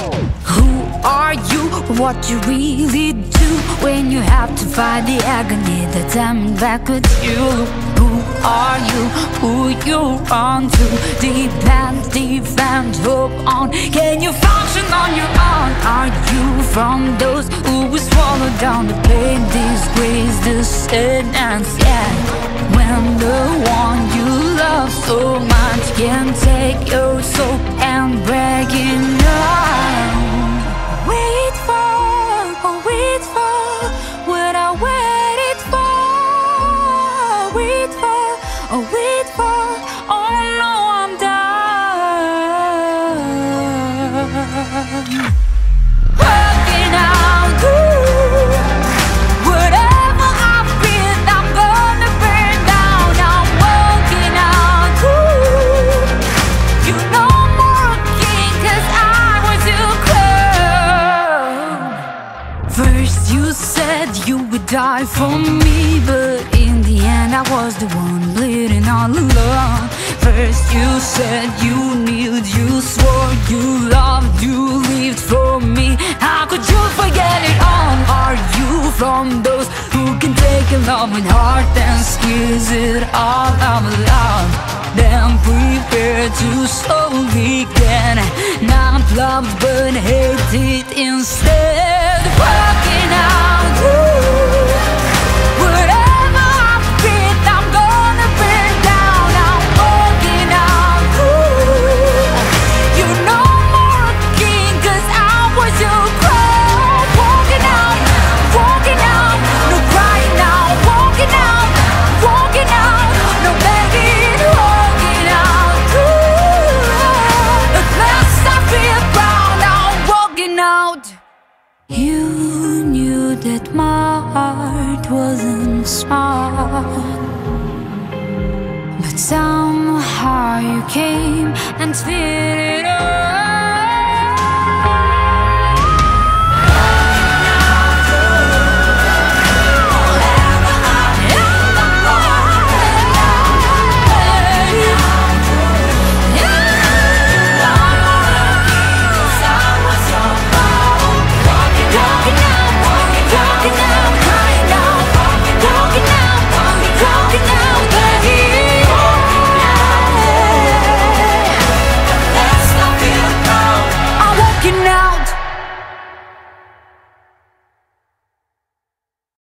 Who are you? What you really do when you have to fight the agony that's coming back with you? Who are you? Who you run to? Depend, defend, hope on. Can you function on your own? Are you from those who will swallow down the pain, disgrace, the sentence? Yeah, when the one you love so much can take your soul and break it down. Oh wait for, oh no I'm done. Walking out, whatever I feel, I'm gonna burn down. I'm walking out. You know. First you said you would die for me, but end I was the one bleeding all alone. First you said you kneeled, you swore you loved, you lived for me. How could you forget it all? Are you from those who can take a loving heart and squeeze it all out loud? Then prepare to slowly get not loved but hated instead. You knew that my heart wasn't smart. But somehow you came and filled it all.